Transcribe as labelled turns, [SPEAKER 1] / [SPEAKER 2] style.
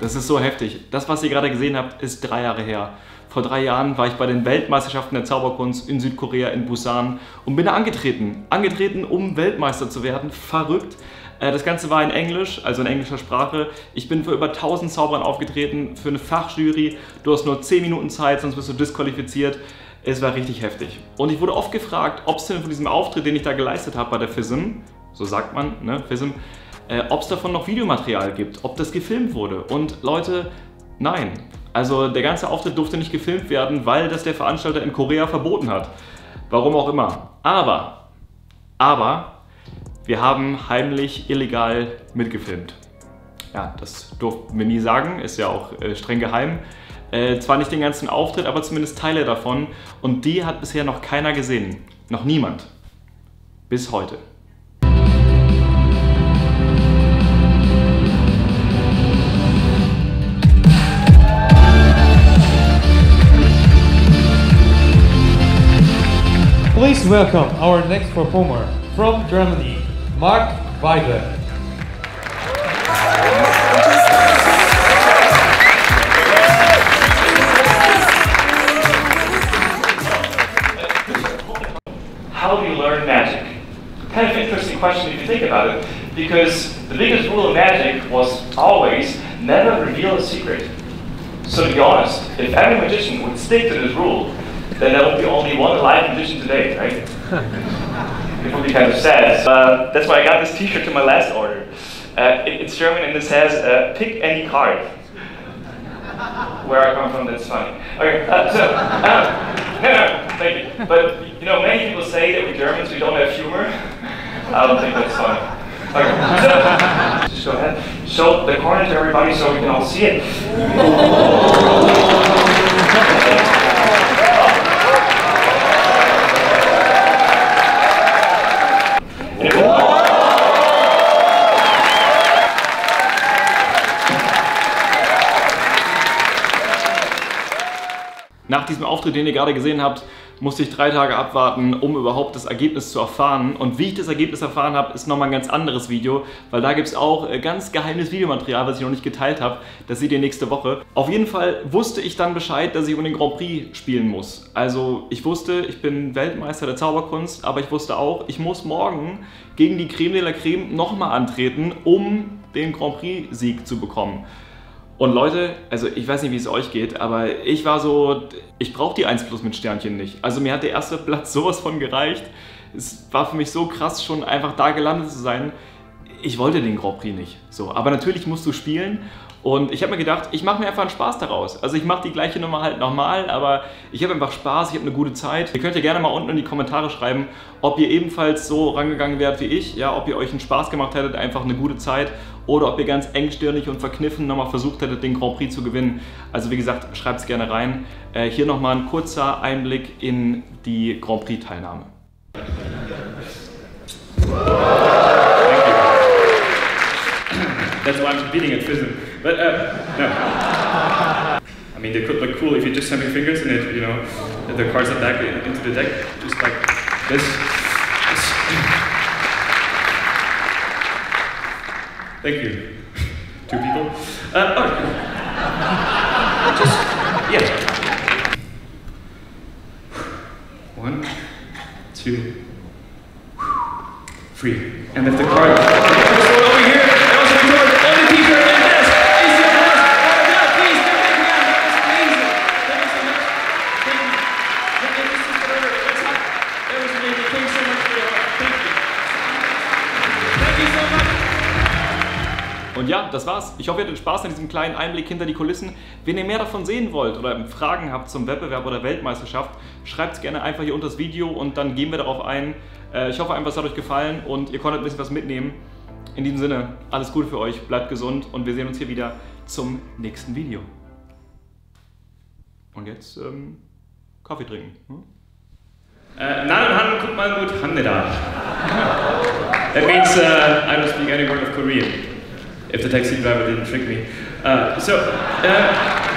[SPEAKER 1] das ist so heftig. Das, was ihr gerade gesehen habt, ist drei Jahre her. Vor drei Jahren war ich bei den Weltmeisterschaften der Zauberkunst in Südkorea, in Busan und bin da angetreten. Angetreten, um Weltmeister zu werden. Verrückt. Äh, das Ganze war in Englisch, also in englischer Sprache. Ich bin für über 1000 Zauberern aufgetreten, für eine Fachjury. Du hast nur 10 Minuten Zeit, sonst bist du disqualifiziert. Es war richtig heftig. Und ich wurde oft gefragt, ob es denn von diesem Auftritt, den ich da geleistet habe bei der FISM, so sagt man, ne, FISM, äh, ob es davon noch Videomaterial gibt, ob das gefilmt wurde. Und Leute, nein. Also der ganze Auftritt durfte nicht gefilmt werden, weil das der Veranstalter in Korea verboten hat. Warum auch immer. Aber, aber, wir haben heimlich illegal mitgefilmt. Ja, das durften wir nie sagen, ist ja auch äh, streng geheim. Äh, zwar nicht den ganzen Auftritt, aber zumindest Teile davon. Und die hat bisher noch keiner gesehen. Noch niemand. Bis heute.
[SPEAKER 2] Please welcome our next performer from Germany, Mark Weigler.
[SPEAKER 1] How do you learn magic? Kind of interesting question if you think about it, because the biggest rule of magic was always never reveal a secret. So to be honest, if every magician would stick to this rule, then there would be only one alive magician today, right? it would be kind of sad. Uh, that's why I got this T-shirt to my last order. Uh, it, it's German and it says uh, "Pick any card." Where I come from, that's funny. Okay, uh, so uh, no, no, thank you. But you know, many people say that we Germans we don't have humor. I don't think that's funny. Okay, so just go ahead. Show the corner to everybody so we can all see it. Nach diesem Auftritt, den ihr gerade gesehen habt, musste ich drei Tage abwarten, um überhaupt das Ergebnis zu erfahren. Und wie ich das Ergebnis erfahren habe, ist nochmal ein ganz anderes Video, weil da gibt es auch äh, ganz geheimes Videomaterial, was ich noch nicht geteilt habe. Das seht ihr nächste Woche. Auf jeden Fall wusste ich dann Bescheid, dass ich um den Grand Prix spielen muss. Also ich wusste, ich bin Weltmeister der Zauberkunst, aber ich wusste auch, ich muss morgen gegen die Creme de la Creme nochmal antreten, um den Grand Prix-Sieg zu bekommen. Und Leute, also ich weiß nicht, wie es euch geht, aber ich war so, ich brauche die 1 plus mit Sternchen nicht. Also mir hat der erste Platz sowas von gereicht. Es war für mich so krass, schon einfach da gelandet zu sein. Ich wollte den Grand Prix nicht. So, aber natürlich musst du spielen. Und ich habe mir gedacht, ich mache mir einfach einen Spaß daraus. Also ich mache die gleiche Nummer halt nochmal, aber ich habe einfach Spaß, ich habe eine gute Zeit. Ihr könnt ja gerne mal unten in die Kommentare schreiben, ob ihr ebenfalls so rangegangen wärt wie ich, ja, ob ihr euch einen Spaß gemacht hättet, einfach eine gute Zeit, oder ob ihr ganz engstirnig und verkniffen nochmal versucht hättet, den Grand Prix zu gewinnen. Also wie gesagt, schreibt es gerne rein. Äh, hier nochmal ein kurzer Einblick in die Grand Prix-Teilnahme. That's why I'm competing at FISM. But uh, no. I mean, they could look cool if you just have your fingers and it, you know, the cards are back into the deck, just like this. This. Thank you. Two people. Uh, oh. Just, yeah. One, two, three. And if the card. Und ja, das war's. Ich hoffe, ihr hattet Spaß an diesem kleinen Einblick hinter die Kulissen. Wenn ihr mehr davon sehen wollt oder Fragen habt zum Wettbewerb oder Weltmeisterschaft, schreibt es gerne einfach hier unter das Video und dann gehen wir darauf ein. Äh, Ich hoffe einfach, es hat euch gefallen und ihr konntet ein bisschen was mitnehmen. In diesem Sinne, alles Gute für euch, bleibt gesund und wir sehen uns hier wieder zum nächsten Video. Und jetzt ähm, Kaffee trinken. Hm? Äh, 나는 한 국만 굿 합니다. That means uh, I don't speak any word of Korean. If the taxi driver didn't trick me. Uh, so, uh,